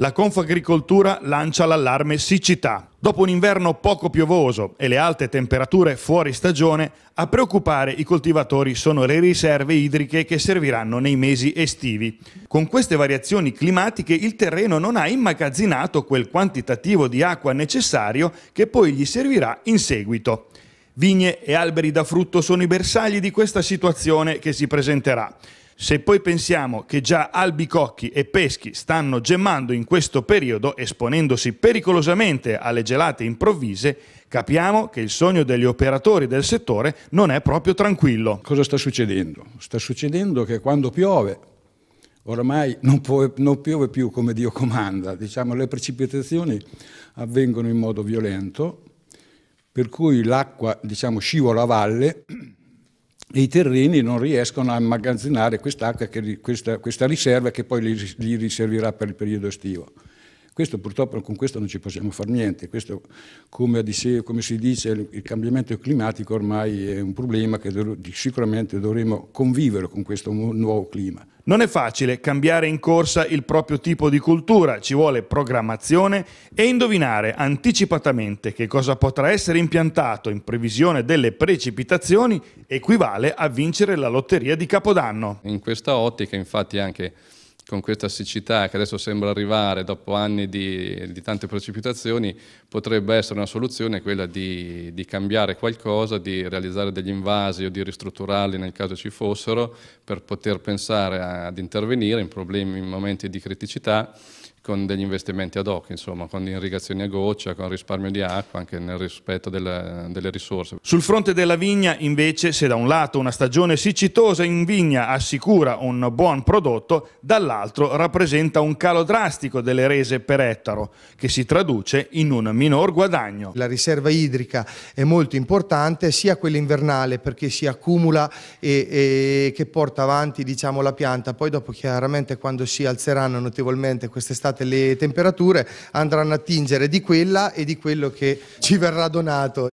La Confagricoltura lancia l'allarme siccità. Dopo un inverno poco piovoso e le alte temperature fuori stagione, a preoccupare i coltivatori sono le riserve idriche che serviranno nei mesi estivi. Con queste variazioni climatiche il terreno non ha immagazzinato quel quantitativo di acqua necessario che poi gli servirà in seguito. Vigne e alberi da frutto sono i bersagli di questa situazione che si presenterà. Se poi pensiamo che già albicocchi e peschi stanno gemmando in questo periodo, esponendosi pericolosamente alle gelate improvvise, capiamo che il sogno degli operatori del settore non è proprio tranquillo. Cosa sta succedendo? Sta succedendo che quando piove, ormai non, può, non piove più come Dio comanda, diciamo, le precipitazioni avvengono in modo violento, per cui l'acqua diciamo, scivola a valle e i terreni non riescono a immagazzinare quest'acqua, questa, questa, riserva che poi gli, gli riservirà per il periodo estivo. Questo purtroppo con questo non ci possiamo fare niente, questo come, come si dice il cambiamento climatico ormai è un problema che sicuramente dovremo convivere con questo nuovo clima. Non è facile cambiare in corsa il proprio tipo di cultura, ci vuole programmazione e indovinare anticipatamente che cosa potrà essere impiantato in previsione delle precipitazioni equivale a vincere la lotteria di Capodanno. In questa ottica infatti anche con questa siccità che adesso sembra arrivare dopo anni di, di tante precipitazioni, potrebbe essere una soluzione quella di, di, cambiare qualcosa, di realizzare degli invasi o di ristrutturarli nel caso ci fossero, per poter pensare ad intervenire in problemi, in momenti di criticità con degli investimenti ad hoc, insomma, con irrigazioni a goccia, con risparmio di acqua, anche nel rispetto delle, delle, risorse. Sul fronte della vigna, invece, se da un lato una stagione siccitosa in vigna assicura un buon prodotto, dall'altro rappresenta un calo drastico delle rese per ettaro, che si traduce in un minor guadagno. La riserva idrica è molto importante, sia quella invernale perché si accumula e, e che porta avanti diciamo, la pianta, poi dopo chiaramente quando si alzeranno notevolmente quest'estate alzate le temperature andranno a tingere di quella e di quello che ci verrà donato.